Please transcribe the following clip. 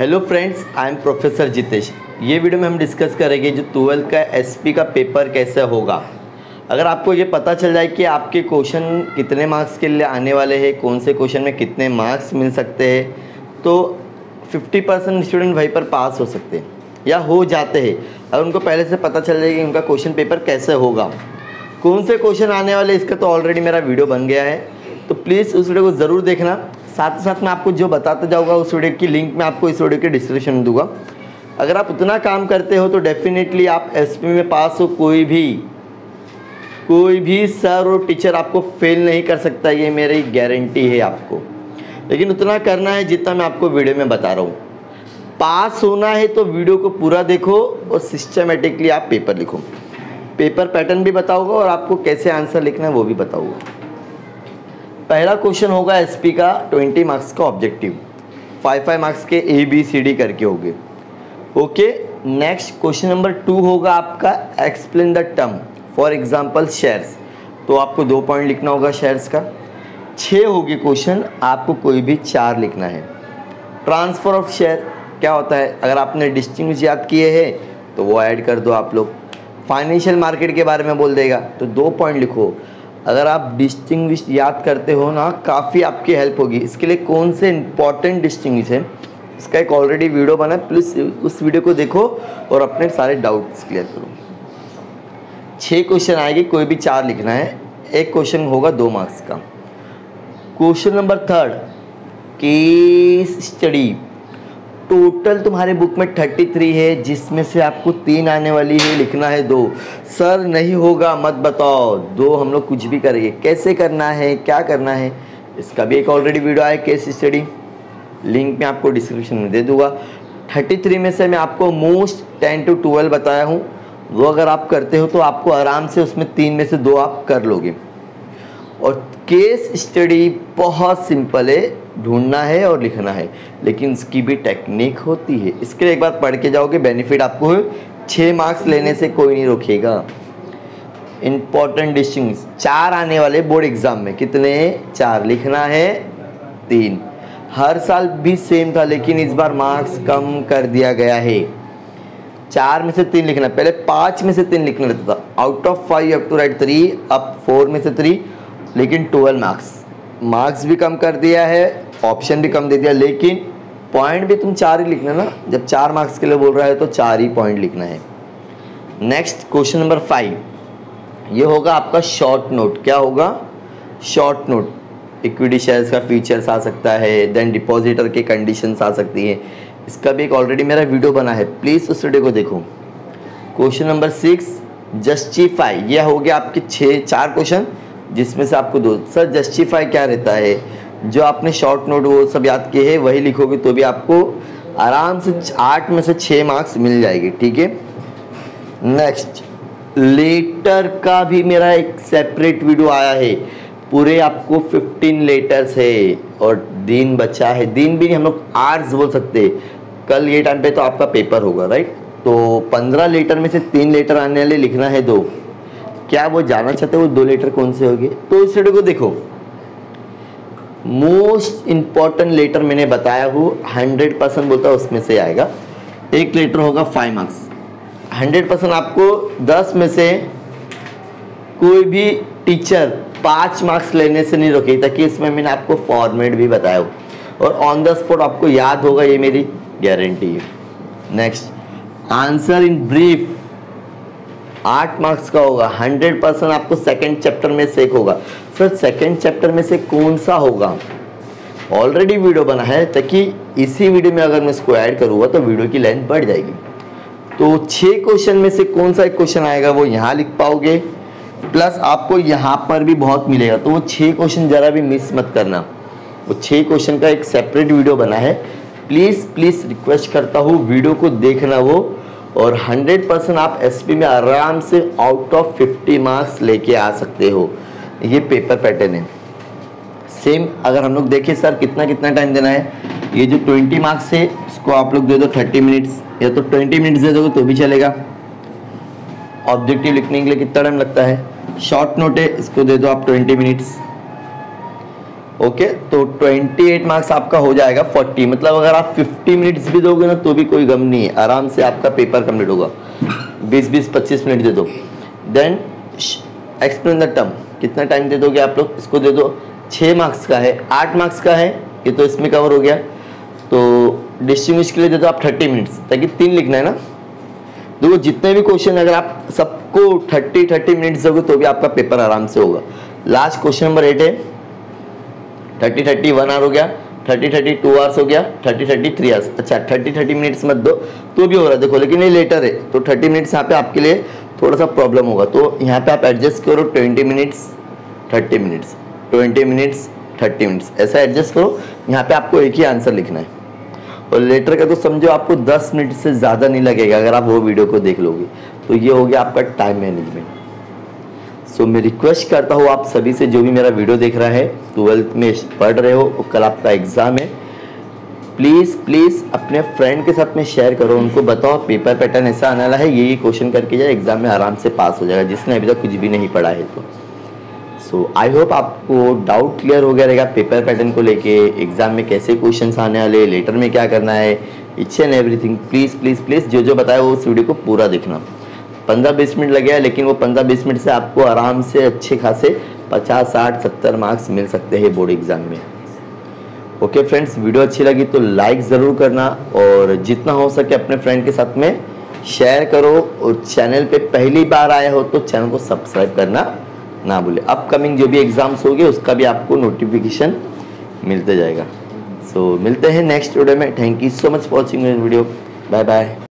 Hello friends I am professor Jitesh ये video में हम डिस्कस करेंगे जो ट्वेल्थ का एसपी का पेपर कैसे होगा। अगर आपको ये पता चल जाए कि आपके क्वेश्चन कितने मार्क्स के लिए आने वाले हैं, कौन से क्वेश्चन में कितने मार्क्स मिल सकते हैं तो 50 परसेंट स्टूडेंट वहीं पर पास हो सकते हैं, या हो जाते हैं। अगर उनको पहले से पता चल जाए कि उनका क्वेश्चन पेपर कैसे होगा। कौन से क्वेश्चन आने वाले इसका तो ऑलरेडी मेरा वीडियो बन गया है। तो प्लीज़ उस वीडियो को ज़रूर देखना। साथ ही साथ मैं आपको जो बताता जाऊँगा, उस वीडियो की लिंक मैं आपको इस वीडियो के डिस्क्रिप्शन में दूँगा। अगर आप उतना काम करते हो तो डेफिनेटली आप एसपी में पास हो, कोई भी कोई भी सर और टीचर आपको फेल नहीं कर सकता, ये मेरी गारंटी है आपको। लेकिन उतना करना है जितना मैं आपको वीडियो में बता रहा हूँ। पास होना है तो वीडियो को पूरा देखो और सिस्टमेटिकली आप पेपर लिखो। पेपर पैटर्न भी बताओगे और आपको कैसे आंसर लिखना है वो भी बताऊँगा। पहला क्वेश्चन होगा एसपी का 20 मार्क्स का ऑब्जेक्टिव। फाइव फाइव मार्क्स के ए बी सी डी करके होंगे। Okay next question number two होगा आपका explain the term for example shares तो आपको दो पॉइंट लिखना होगा शेयर्स का। छः होगी क्वेश्चन आपको कोई भी चार लिखना है। ट्रांसफ़र ऑफ़ शेयर क्या होता है? अगर आपने डिस्टिंग याद किए हैं तो वो ऐड कर दो आप लोग। फाइनेंशियल मार्केट के बारे में बोल देगा तो दो पॉइंट लिखो। अगर आप डिस्टिंग्विश याद करते हो ना, काफ़ी आपकी हेल्प होगी। इसके लिए कौन से इंपॉर्टेंट डिस्टिंग्विश है, इसका एक ऑलरेडी वीडियो बना है। प्लीज़ उस वीडियो को देखो और अपने सारे डाउट्स क्लियर करो। छः क्वेश्चन आएगी, कोई भी चार लिखना है। एक क्वेश्चन होगा दो मार्क्स का। Question number third case study total तुम्हारे बुक में थर्टी थ्री है, जिसमें से आपको तीन आने वाली है, लिखना है दो। सर, नहीं होगा, मत बताओ। दो हम लोग कुछ भी करेंगे। कैसे करना है, क्या करना है, इसका भी एक ऑलरेडी वीडियो आया केस स्टडी लिंक मैं आपको डिस्क्रिप्शन में दे दूँगा। थर्टी थ्री में से मैं आपको मोस्ट टेन टू ट्वेल्व बताया हूँ। वो अगर आप करते हो तो आपको आराम से उसमें तीन में से दो आप कर लोगे। और केस स्टडी बहुत सिंपल है। ढूंढना है और लिखना है। लेकिन इसकी भी टेक्निक होती है। इसके लिए एक बार पढ़ के जाओगे बेनिफिट आपको छः मार्क्स लेने से कोई नहीं रोकेगा। इंपॉर्टेंट डिस्टिंग चार आने वाले बोर्ड एग्ज़ाम में कितने? चार लिखना है, तीन। हर साल भी सेम था, लेकिन इस बार मार्क्स कम कर दिया गया है। चार में से तीन लिखना। पहले पाँच में से तीन लिखना रहता था। Out of five have to write three अब फोर में से थ्री लेकिन ट्वेल्व मार्क्स मार्क्स भी कम कर दिया है ऑप्शन भी कम दे दिया, लेकिन पॉइंट भी तुम चार ही लिखना ना। जब चार मार्क्स के लिए बोल रहा है तो चार ही पॉइंट लिखना है। नेक्स्ट क्वेश्चन नंबर फाइव ये होगा आपका शॉर्ट नोट क्या होगा? शॉर्ट नोट इक्विटी शेयर्स का फीचर्स आ सकता है देन डिपॉजिटर के कंडीशंस आ सकती हैं। इसका भी एक ऑलरेडी मेरा वीडियो बना है। प्लीज़ उस वीडियो को देखो। क्वेश्चन नंबर सिक्स जस्टिफाई यह हो गया आपके छः चार क्वेश्चन जिसमें से आपको दो। सर जस्टिफाई क्या रहता है? जो आपने शॉर्ट नोट वो सब याद किए हैं, वही लिखोगे तो भी आपको आराम से आठ में से छः मार्क्स मिल जाएगी, ठीक है? नेक्स्ट लेटर का भी मेरा एक सेपरेट वीडियो आया है। पूरे आपको 15 लेटर्स है और दिन बचा है। दिन भी नहीं हम लोग आर्ट्स बोल सकते कल ये टाइम पे तो आपका पेपर होगा राइट तो 15 लेटर में से तीन लेटर आने वाले लिखना है दो। क्या वो जानना चाहते हो, दो लेटर कौन से होंगे? तो इस वीडियो को देखो। मोस्ट इंपॉर्टेंट लेटर मैंने बताया हूँ, हंड्रेड परसेंट बोलता उसमें से आएगा। एक लेटर होगा फाइव मार्क्स हंड्रेड परसेंट आपको दस में से कोई भी टीचर पाँच मार्क्स लेने से नहीं रोके ताकि इसमें मैंने आपको फॉर्मेट भी बताया हो। और ऑन द स्पॉट आपको याद होगा, ये मेरी गारंटी है। नेक्स्ट आंसर इन ब्रीफ आठ मार्क्स का होगा, हंड्रेड परसेंट आपको सेकेंड चैप्टर में से एक होगा। सर सेकेंड चैप्टर में से कौन सा होगा? ऑलरेडी वीडियो बना है, ताकि इसी वीडियो में अगर मैं इसको ऐड करूँगा तो वीडियो की लेंथ बढ़ जाएगी। तो छः क्वेश्चन में से कौन सा एक क्वेश्चन आएगा, वो यहाँ लिख पाओगे। प्लस आपको यहाँ पर भी बहुत मिलेगा तो वो छः क्वेश्चन ज़रा भी मिस मत करना। वो छः क्वेश्चन का एक सेपरेट वीडियो बना है। प्लीज़ प्लीज़ रिक्वेस्ट करता हूँ वीडियो को देखना वो। और 100 परसेंट आप एसपी में आराम से आउट ऑफ़ 50 मार्क्स लेके आ सकते हो। ये पेपर पैटर्न है। सेम अगर हम लोग देखें सर, कितना कितना टाइम देना है? ये जो 20 मार्क्स है, इसको आप लोग दे दो 30 मिनट्स या तो 20 मिनट्स दे दोगे तो भी चलेगा। ऑब्जेक्टिव लिखने के लिए कितना टाइम लगता है? शॉर्ट नोट है, इसको दे दो आप 20 मिनट्स ओके तो 28 मार्क्स आपका हो जाएगा 40 मतलब अगर आप 50 मिनट्स भी दोगे ना तो भी कोई गम नहीं है। आराम से आपका पेपर कंप्लीट होगा। 20 20 25 मिनट दे दो। देन एक्सप्लेन द टर्म कितना टाइम दे दोगे आप लोग? इसको दे दो। छः मार्क्स का है। आठ मार्क्स का है। ये तो इसमें कवर हो गया। तो डिस्टिंग्विश के लिए दे दो आप थर्टी मिनट्स ताकि तीन लिखना है ना? देखो, जितने भी क्वेश्चन अगर आप सबको थर्टी थर्टी मिनट्स दोगे तो भी आपका पेपर आराम से होगा। लास्ट क्वेश्चन नंबर एट है। थर्टी थर्टी वन आवर हो गया। थर्टी थर्टी टू आवर्स हो गया। थर्टी थर्टी थ्री आवर्स अच्छा थर्टी थर्टी मिनट्स मत दो। तो भी हो रहा है। देखो, लेकिन ये लेटर है। तो थर्टी मिनट्स यहाँ पे आपके लिए थोड़ा सा प्रॉब्लम होगा। तो यहाँ पे आप एडजस्ट करो twenty minutes thirty minutes twenty minutes thirty minutes ऐसा एडजस्ट करो, यहाँ पे आपको एक ही आंसर लिखना है। और लेटर का तो समझो आपको दस मिनट से ज़्यादा नहीं लगेगा अगर आप वो वीडियो को देख लोगे। तो ये हो गया आपका टाइम मैनेजमेंट सो मैं रिक्वेस्ट करता हूँ आप सभी से जो भी मेरा वीडियो देख रहा है ट्वेल्थ में पढ़ रहे हो कल आपका एग्ज़ाम है प्लीज़ प्लीज़ अपने फ्रेंड के साथ में शेयर करो, उनको बताओ पेपर पैटर्न ऐसा आने वाला है ये ये क्वेश्चन करके जाए एग्ज़ाम में आराम से पास हो जाएगा, जिसने अभी तक कुछ भी नहीं पढ़ा है तो। सो आई होप आपको डाउट क्लियर हो गया रहेगा पेपर पैटर्न को लेके एग्ज़ाम में कैसे क्वेश्चंस आने वाले लेटर में क्या करना है each and everything please please please जो जो बताया वो उस वीडियो को पूरा देखना। पंद्रह बीस मिनट लगे लेकिन वो पंद्रह बीस मिनट से आपको आराम से अच्छे खासे पचास साठ सत्तर मार्क्स मिल सकते हैं बोर्ड एग्ज़ाम में। ओके फ्रेंड्स वीडियो अच्छी लगी तो लाइक ज़रूर करना और जितना हो सके अपने फ्रेंड के साथ में शेयर करो और चैनल पे पहली बार आया हो तो चैनल को सब्सक्राइब करना ना भूले। अपकमिंग जो भी एग्ज़ाम्स होगी उसका भी आपको नोटिफिकेशन मिलते जाएगा। सो so, मिलते हैं नेक्स्ट वीडियो में। Thank you so much for watching video bye bye